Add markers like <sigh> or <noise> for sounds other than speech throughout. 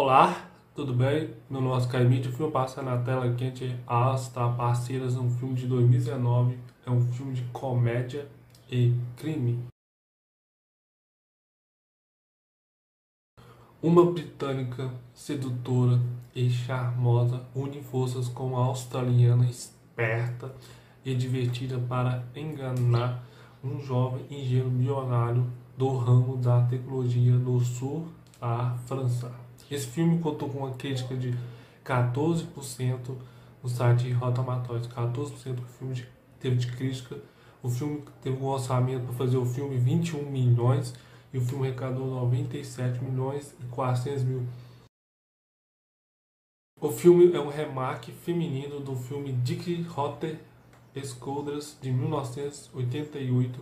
Olá, tudo bem? No nosso Caimite, o filme passa na tela quente As Parceiras, um filme de 2019. É um filme de comédia e crime. Uma britânica sedutora e charmosa une forças com uma australiana esperta e divertida para enganar um jovem engenheiro milionário do ramo da tecnologia do sul da França. Esse filme contou com uma crítica de 14% no site Tomatoes, 14% do filme teve de crítica. O filme teve um orçamento para fazer o filme 21 milhões e o filme arrecadou 97 milhões e 400 mil. O filme é um remake feminino do filme Dick Rotter Escoldras de 1988,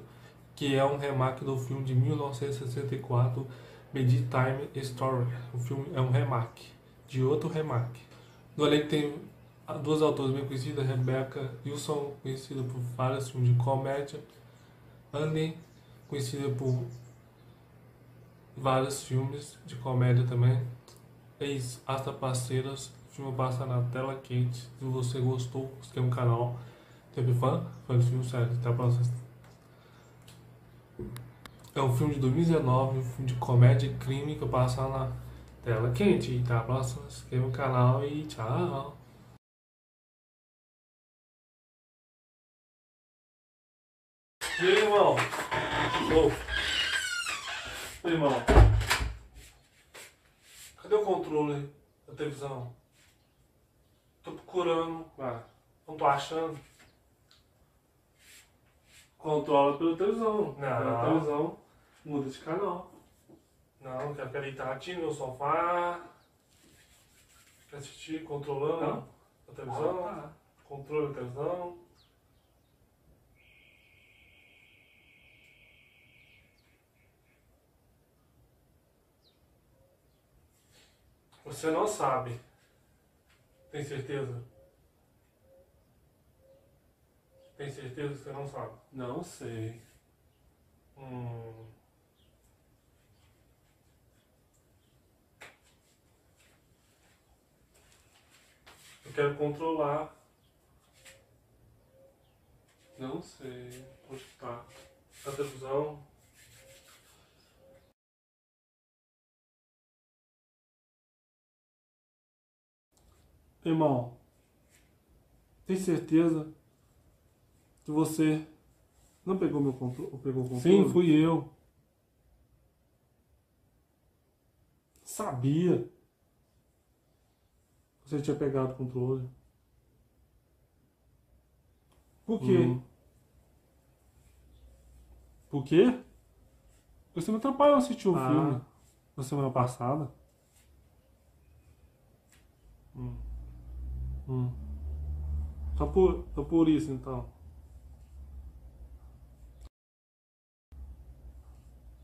que é um remake do filme de 1964 Bedtime Story. O filme é um remake de outro remake. No elenco tem duas autoras bem conhecidas, Rebecca Wilson, conhecida por vários filmes de comédia, Anne, conhecida por vários filmes de comédia também. Ex Asta Parceiras, o filme passa na tela quente. Se você gostou, se tem um canal Teve fã? Fã de filme sério. Até a próxima. É um filme de 2019, um filme de comédia e crime que eu passo na tela quente. Até a próxima. Se inscreva no canal e tchau. E aí, irmão? Ô. Irmão. Cadê o controle da televisão? Tô procurando. Ah, não tô achando. Controla pela televisão. Não. Pela televisão, muda de canal. Não, quer ficar deitadinho no sofá. Quer assistir controlando não. a televisão. Ah, tá. Controle da televisão. Você não sabe. Tem certeza? Tem certeza que você não sabe? Não sei. Hum. Eu quero controlar. Não sei. Onde está? A televisão. Irmão, tem certeza que você não pegou meu controle, pegou o controle? Sim, fui eu. Sabia. Você tinha pegado o controle. Por quê? Hum. Por quê? Você me atrapalhou assistir o ah. filme na semana passada. Hum. Hum. Só por, só por isso então.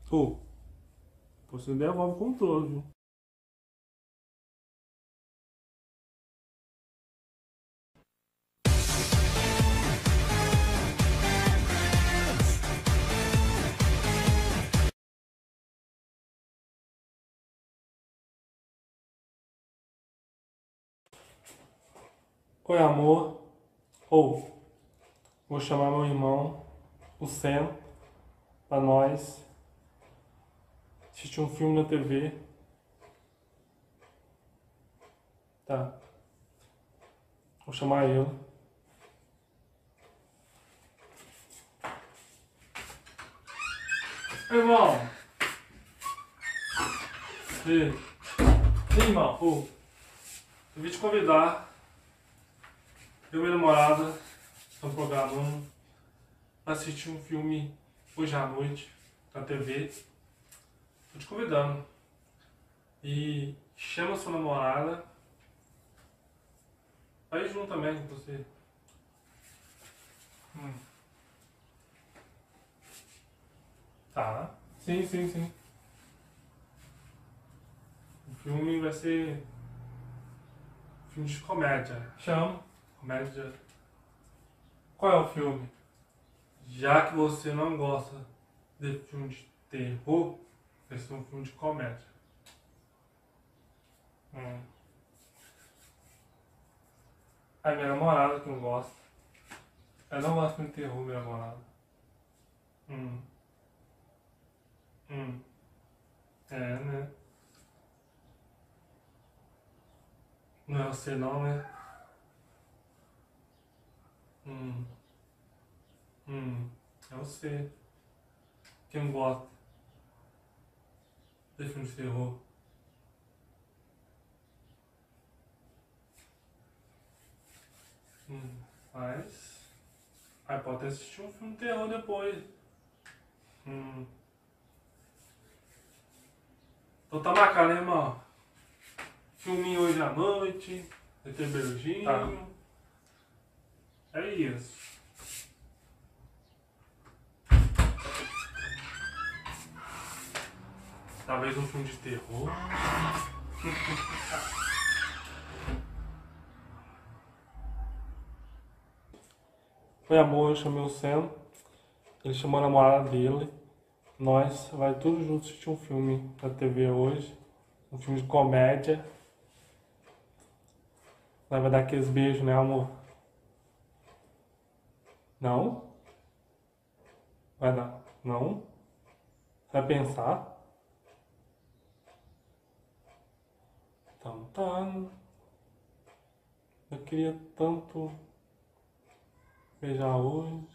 Pô, você devolve o controle, viu? Oi, amor. Ou, vou chamar meu irmão, o Sam, para nós assistir um filme na TV. Tá. Vou chamar ele. Irmão. E, irmão. Eu vim te convidar. Eu e minha namorada estamos programando assistir um filme hoje à noite na TV. Tô te convidando. E chama sua namorada. Vai junto também com você. Hum. Tá. Sim, sim, sim. O filme vai ser. Filme de comédia. Chama. Comédia. Qual é o filme? Já que você não gosta de filme de terror, vai ser um filme de comédia. Hum. É minha namorada que não gosta. Eu não gosto de terror, minha namorada. Hum. Hum. É, né? Não é você não, né? Hum. Hum. É você. Quem gosta de filme de terror? Hum. Mas. Aí pode assistir um filme terror depois. Hum. Então tá marcado, né, irmão? Filminho hoje à noite, vai ter beijinho. Tá. É isso. Talvez um filme de terror. <laughs> Foi amor, eu chamei o Sam. Ele chamou a namorada dele. Nós vai tudo junto assistir um filme na TV hoje. Um filme de comédia. Vai dar aqueles beijos, né, amor? Não? Vai dar? Não? Vai pensar? Então tá. Eu queria tanto beijar hoje.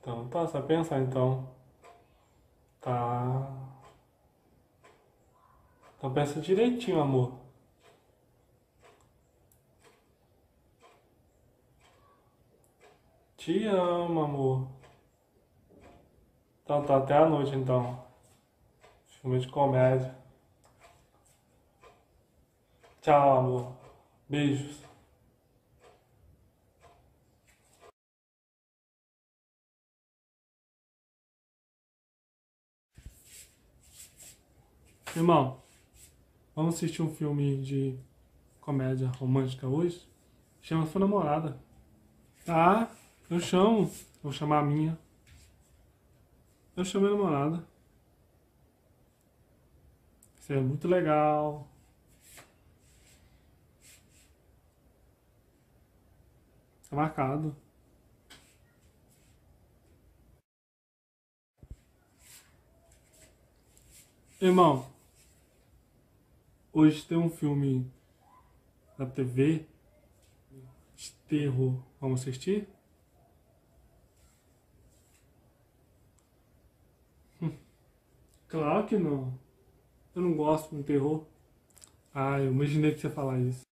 Então tá, vai pensar então. Tá. Então pensa direitinho, amor. Te amo, amor. Então tá, até a noite então. Filme de comédia. Tchau, amor. Beijos. Irmão, vamos assistir um filme de comédia romântica hoje? Chama sua namorada. Tá, eu chamo. Vou chamar a minha. Eu chamo a namorada. Isso é muito legal. Tá marcado. Irmão, hoje tem um filme na TV de terror. Vamos assistir? Claro que não. Eu não gosto de terror. Ah, eu imaginei que você ia falar isso.